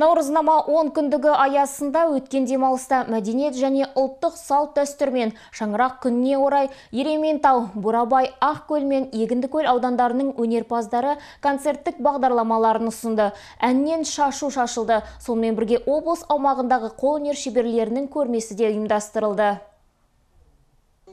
Наурызнама 10 күндігі аясында өткен демалыста мәдениет және ұлттық салт дәстүрмен шаңырақ күніне орай Ерементау, Бурабай, Ақкөл мен Егіндікөл аудандарының өнерпаздары концерттік бағдарламаларын ұсынды. Әннен шашу шашылды. Сонымен бірге облыс аумағындағы қолөнер шеберлерінің көрмесі де ұйымдастырылды.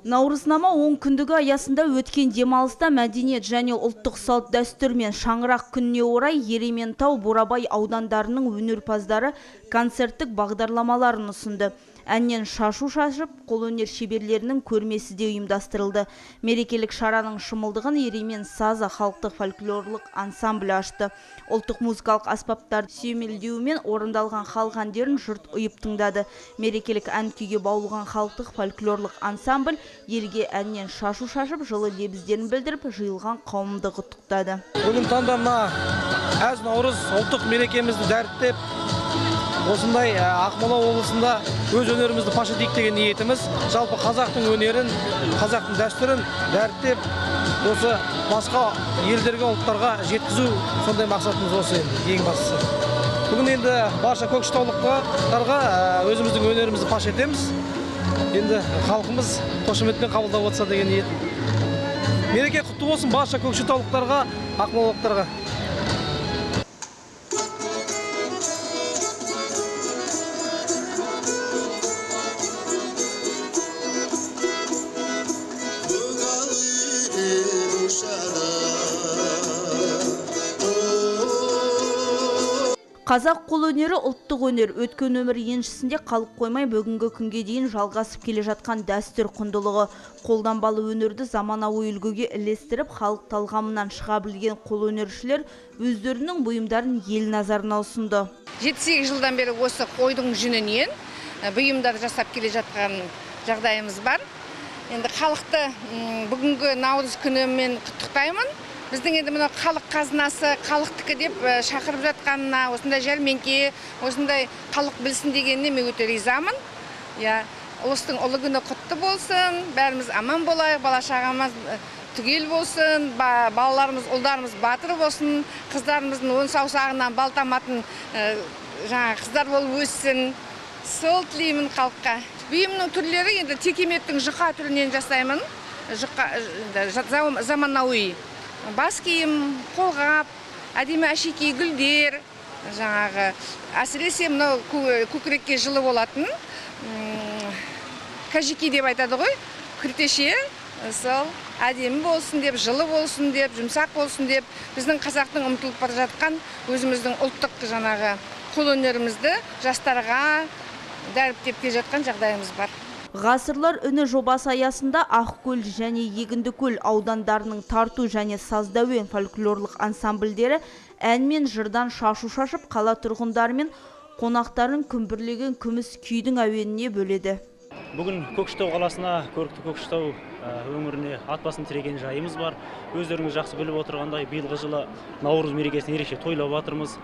Наурызнама 10 күндігі аясында өткен демалыста мәдениет және ұлттық салт дәстүр мен шаңырақ күніне орай Ерементау, Бурабай аудандарының өнерпаздары концерттік бағдарламаларын ұсынды. Әннен шашу шашып, қолөнер шеберлерінің көрмесі де ұйымдастырылды. Мерекелік шараның шымылдығын Еремен сазы халықтық фольклорлық ансамблі ашты. Ұлттық музыкалық аспаптар сүйемелдеуімен орындалған халық әндерін жұрт ұйып тыңдады. Мерекелік ән күйге баулыған халықтық фольклорлық ансамбль елге әннен шашу шашып, жылы лебіздерін білдіріп, жиылған қауымды құттықтады. Бүгін таңда мына әз наурыз ұлттық мерекемізді дәріптеп, осындай ақмола облысында өз өнерімізді паш етейік деген ниетіміз. Жалпы қазақтың өнерін қазақтың дәстүрін дәріптеп осы басқа елдерге ұлттарға жеткізу сондай мақсатымыз осы енді ең бастысы. Бүгін енді барша көкшетаулықтарға өзіміздің өнерімізді паш етеміз. Енді халқымыз қошеметпен қабылдап отырса деген ниет. Мереке құтты болсын барша көкшетаулықтарға ақмолалықтарға. Қазақ қолөнері ұлттық өнер өткен өмір еншісінде қалып қоймай бүгінгі күнге дейін жалғасып келе жатқан дәстүр құндылығы. Қолданбалы өнерді заманауи үлгіге ілестіріп, халық талғамынан шыға білген қолөнершілер өздерінің бұйымдарын ел назарына ұсынды. 7-8 жылдан бері осы қойдың жүнінен бұйымдар жасап келе жатқан жағдайымыз бар. Енді халықты бүгінгі наурыз күнімен құттықтаймын біздің енді мына халық қазынасы халықтікі деп шақырып жатқанына осындай жәрмеңке осындай халық білсін дегеніне мен өте ризамын. Иә ұлыстың ұлы күні құтты болсын бәріміз аман болайық бала шағамыз түгел болсын балаларымыз ұлдарымыз батыр болсын қыздарымыздың он саусағынан бал таматын қыздар болып өссін. Сол тілеймін халыққа. Бұйымның түрлері енді текеметтің жұқа түрінен жасаймын. Жұқа заманауи. Бас киім қолғап әдемі әшекей гүлдер жаңағы әсіресе мынау көкірекке жылы болатын кәжеки деп айтады ғой күртеше сол әдемі болсын деп жылы болсын деп жұмсақ болсын деп біздің қазақтың ұмытылып бара жатқан өзіміздің ұлттық жаңағы қолөнерімізді жастарға дәріптеп келе жатқан жағдайымыз бар. Ғасырлар үні жобасы аясында Ақкөл және Егіндікөл аудандарының тарту және саздауен фольклорлық ансамбльдері ән мен жырдан шашу шашып, қала тұрғындары мен қонақтарын күмбірлеген күміс күйдің әуеніне бөледі. Бүгін Көкшетау қаласына, көрікті Көкшетау өңіріне ат басын тіреген жайымыз бар. Өздеріңіз жақсы біліп отырғандай, биылғы жылы Наурыз мерекесін ерекше тойлап жатырмыз.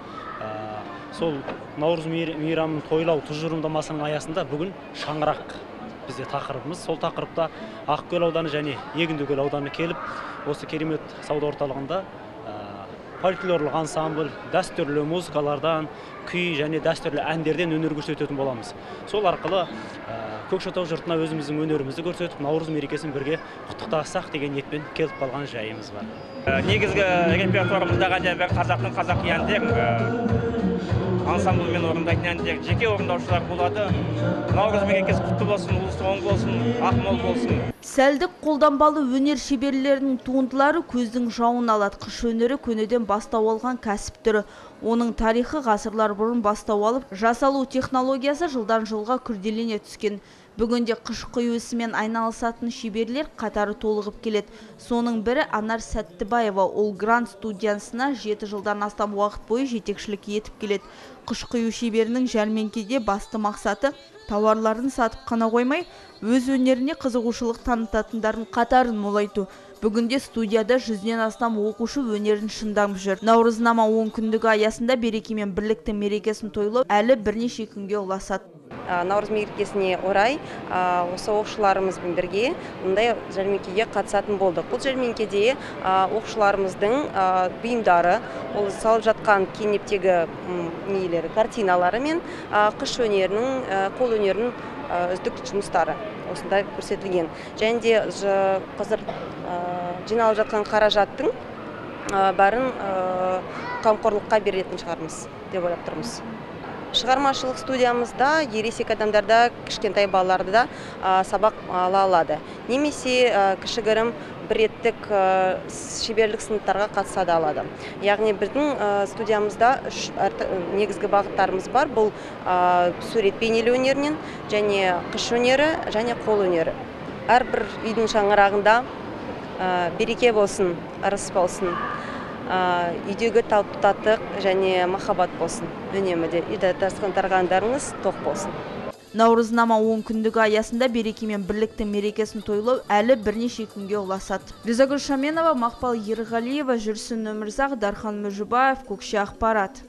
Сол Наурыз мейрамын тойлау тұжырымдамасының аясында бүгін шаңырақ бізде тақырыбымыз. Сол тақырыпта ақкөл ауданы және егіндікөл ауданы келіп осы керемет сауда орталығында фольклорлық ансамбль дәстүрлі музыкалардан күй және дәстүрлі әндерден өнер көрсететін боламыз. Сол арқылы көкшетау жұртына өзіміздің өнерімізді көрсетіп наурыз мерекесін бірге құттықтасақ деген ниетпен келіп қалған жайымыз бар. Негізгі репертуарымыздағы әндер қазақтың қазақи әндер ансамбльмен орындайтын әндер жеке орындаушылар болады. Наурыз мерекесі құтты болсын ұлысы оң болсын ақмол болсын. Сәлдік қолданбалы өнер шеберлерінің туындылары көздің жауын алады. Қыш өнері көнеден бастау алған кәсіп түрі оның тарихы ғасырлар бұрын бастау алып жасалу технологиясы жылдан жылға күрделене түскен. Бүгінде қыш құю ісімен айналысатын шеберлер қатары толығып келеді. Соның бірі анар сәттібаева. Ол гранд студиясына жеті жылдан астам уақыт бойы жетекшілік етіп келеді. Қыш құю шеберінің жәрмеңкеде басты мақсаты тауарларын сатып қана қоймай өз өнеріне қызығушылық танытатындардың қатарын молайту. Бүгінде студияда жүзден астам оқушы өнерін шыңдап жүр. Наурызнама он күндігі аясында береке мен бірліктің мерекесін тойлау әлі бірнеше күнге ұласады. Наурыз мерекесіне орай осы оқушыларымызбен бірге мындай жәрмеңкеге қатысатын болдық. Бұл жәрмеңкеде оқушыларымыздың бұйымдары ол салып жатқан кенептегі нелері картиналары мен қыш өнерінің қол өнерінің үздік жұмыстары осындай көрсетілген. Және де қазір жиналып жатқан қаражаттың бәрін қамқорлыққа беретін шығармыз деп ойлап тұрмыз. Шығармашылық студиямызда ересек адамдарда кішкентай балаларды да сабақ ала алады. Немесе кішігірім бір реттік шеберлік сыныптарға қатыса да алады. Яғни біздің студиямызда үш негізгі бағыттарымыз бар. Бұл сурет бейнелеу өнерінен және қыш өнері және қол өнері. Әрбір үйдің шаңырағында береке болсын ырыс болсын үйдегі татық және махаббат болсын. Үнемі де үйді тарғандарыңыз тоқ болсын. Наурызнама он күндігі аясында береке мен бірліктің мерекесін тойлау әлі бірнеше күнге ұласады. Ризагүл шаменова мақпал ерғалиева жүрсін өмірзақ дархан мүжібаев көкше ақпарат.